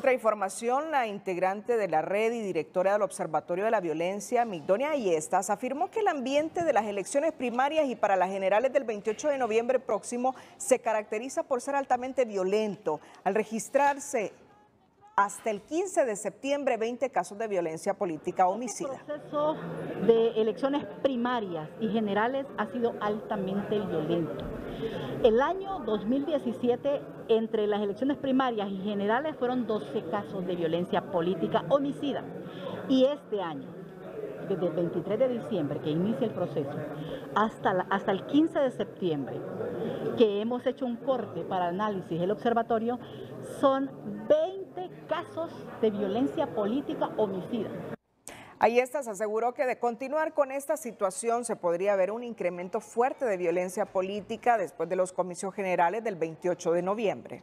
Otra información, la integrante de la red y directora del Observatorio de la Violencia, Migdonia Ayestas, afirmó que el ambiente de las elecciones primarias y para las generales del 28 de noviembre próximo se caracteriza por ser altamente violento. Al registrarse hasta el 15 de septiembre 20 casos de violencia política homicida. El proceso de elecciones primarias y generales ha sido altamente violento. El año 2017, entre las elecciones primarias y generales, fueron 12 casos de violencia política homicida. Y este año, desde el 23 de diciembre, que inicia el proceso, hasta, hasta el 15 de septiembre, que hemos hecho un corte para análisis del observatorio, son 20 casos de violencia política homicida. Ayestas aseguró que de continuar con esta situación se podría ver un incremento fuerte de violencia política después de los comicios generales del 28 de noviembre.